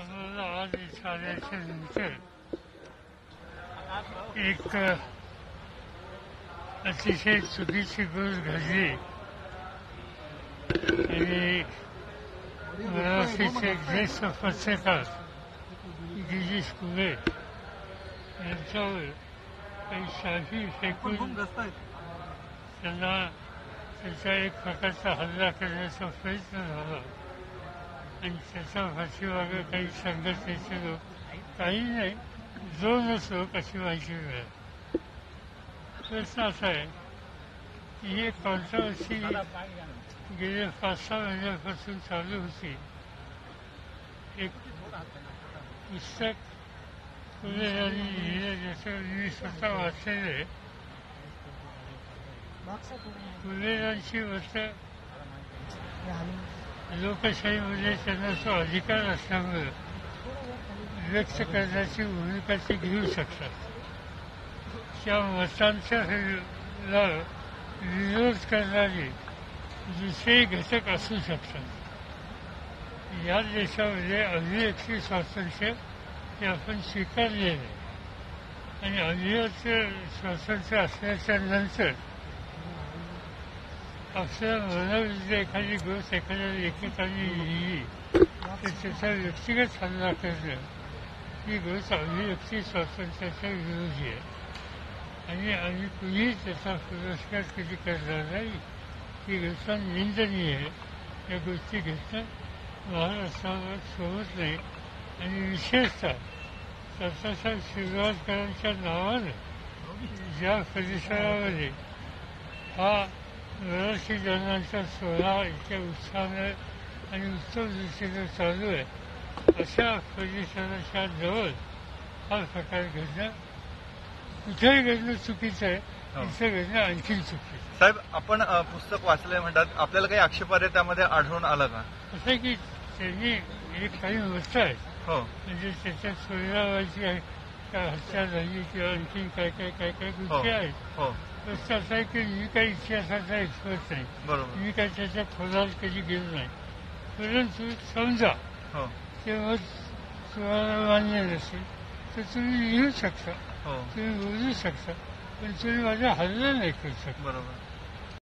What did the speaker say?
आज इथं आल्याच्यानंतर एक अतिशय चुकीची गोष्ट घडली. आणि मराठीचे ज्येष्ठ पत्रकार गिरीश कुबे यांच्यावर काही शाही फेकून त्यांना त्याचा एक प्रकारचा हल्ला करण्याचा प्रयत्न झाला. आणि त्याचा भाषी पाठीमागे काही सांगत लोक काही नाही. जो नसो कशी माहिती वेळ? प्रश्न असा आहे की हे कॉन्ट्रवर्सी गेले पाच सहा महिन्यापासून चालू होती. एक पुस्तक फुले यांनी लिहिलं ज्याचं मी स्वतः वाचलेले आहे. फुलेरांची मत लोकशाहीमध्ये त्यांना तो अधिकार असल्यामुळे व्यक्त करण्याची भूमिका ते घेऊ शकतात. त्या मतांच्या ला विरोध करणारे दुसरे घटक असू शकतात. या देशामध्ये अभिव्यक्ती स्वातंत्र्य हे आपण स्वीकारले आहे. आणि अभिव्यक्ती स्वातंत्र्य असल्याच्या नंतर आपल्याला मनाविरुद्ध एखादी गोष्ट एखाद्या लेखकाने लिहिली तर त्याचा व्यक्तिगत हल्ला करणं ही गोष्ट अभिव्यक्ती स्वातंत्र्याच्या विरोधी आहे आणि आम्ही कुणीही त्याचा पुरस्कार कधी करणार नाही ही गोष्ट निंदनीय आहे या गोष्टी घेतल्या महाराष्ट्रावर सोबत नाही आणि विशेषतः सरकारच्या शिवराजकरांच्या नावानं ज्या परिसरामध्ये हा जनांचा सोहळा इतक्या उत्साहानं आणि उत्सव दृष्टीनं चालू आहे अशा परिसराच्या जवळ हा प्रकार घडणं कुठेही घडणं चुकीचं आहे. इथं घडणं आणखीन चुकीचं आहे. साहेब आपण अ, पुस्तक वाचलंय म्हणतात आपल्याला काही आक्षेपार्ह त्यामध्ये आढळून आलं का असं आहे की त्यांनी एक काही मत आहेत हो म्हणजे त्याच्यात सोयरावाची आहे झाली किंवा आणखीन काय काय काय काय गोष्टी आहेत प्रश्न असा आहे की मी काही इतिहासाचा एक्सपर्ट नाही मी काही त्याच्यात खोलात कधी गेलो नाही परंतु समजा हो ते मत तुम्हाला मान्य नसेल तर तुम्ही लिहू शकता तुम्ही बोलू शकता पण तुम्ही माझा हल्ला नाही करू शकता बरोबर。